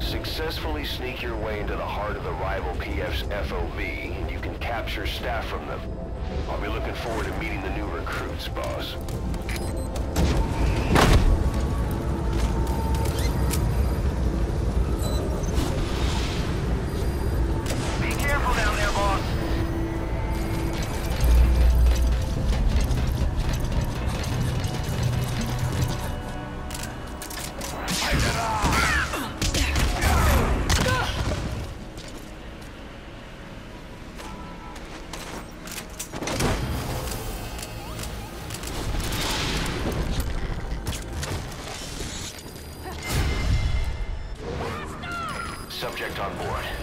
Successfully sneak your way into the heart of the rival PF's FOB, and you can capture staff from them. I'll be looking forward to meeting the new recruits, boss. On board.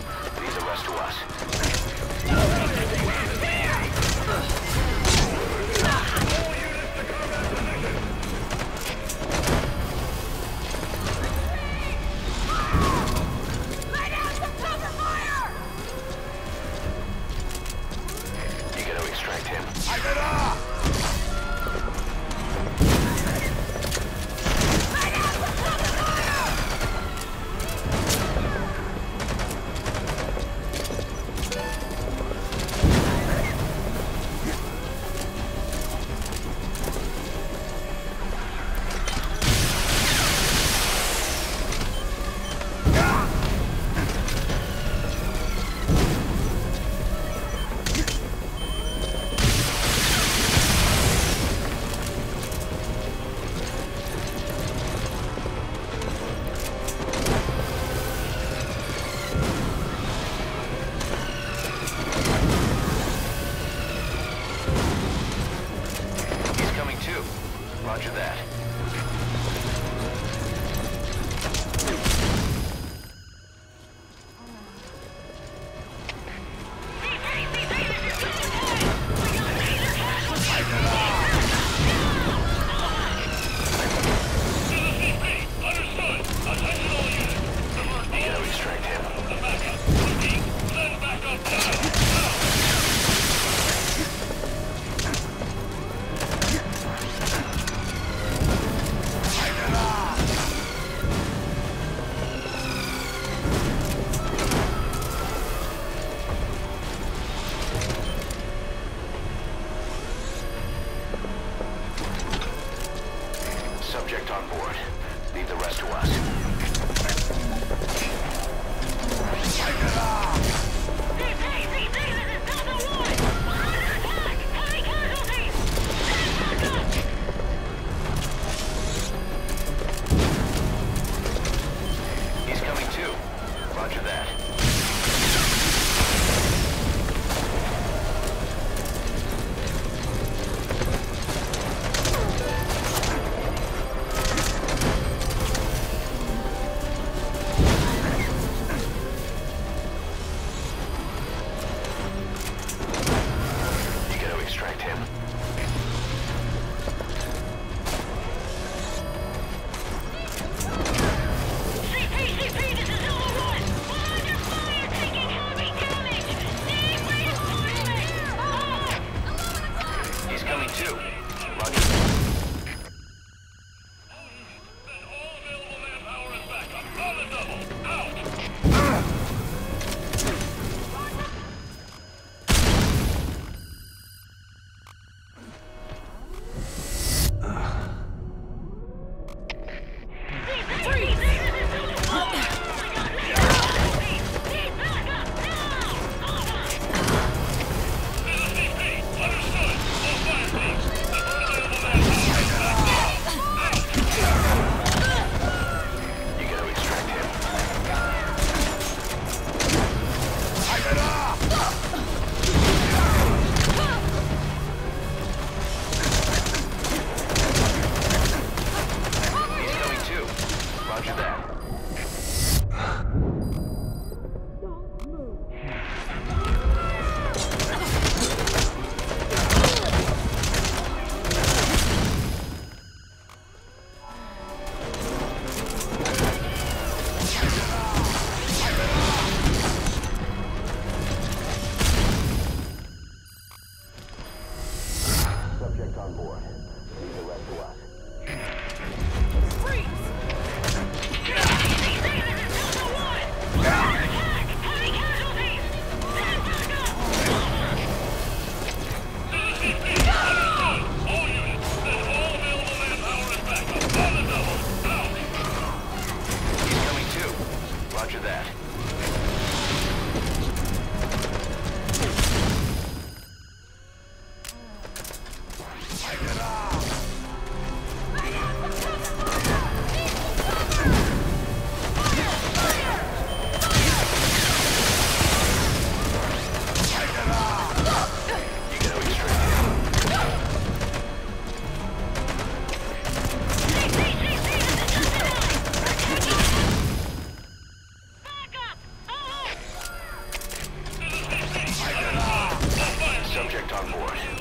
Leave the rest to us. On board.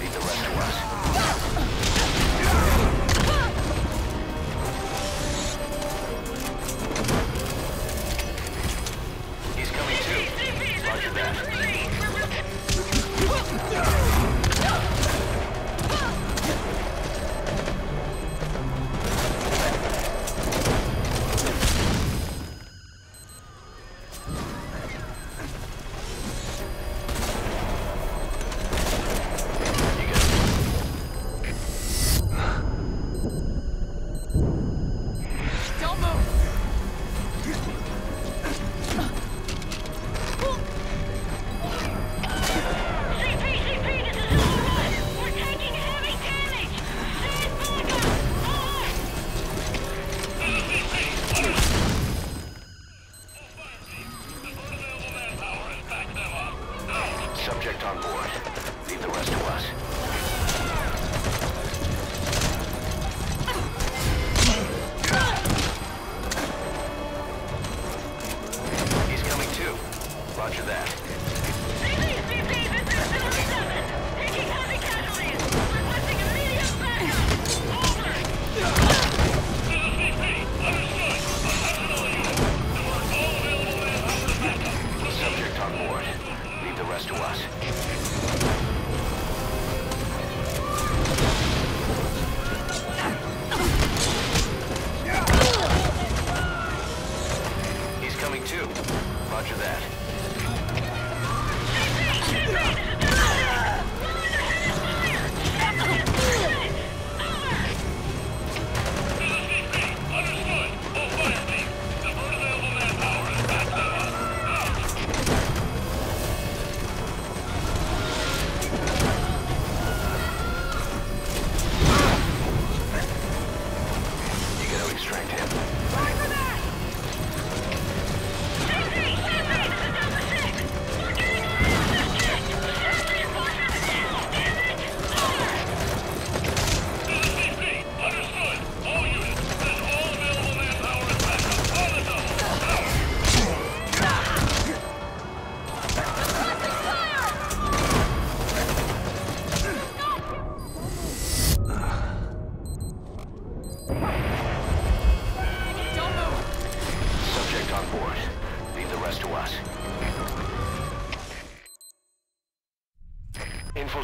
Leave the rest to us.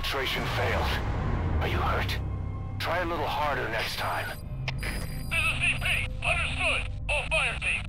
Infiltration failed. Are you hurt? Try a little harder next time. This is CP! Understood! All fire team!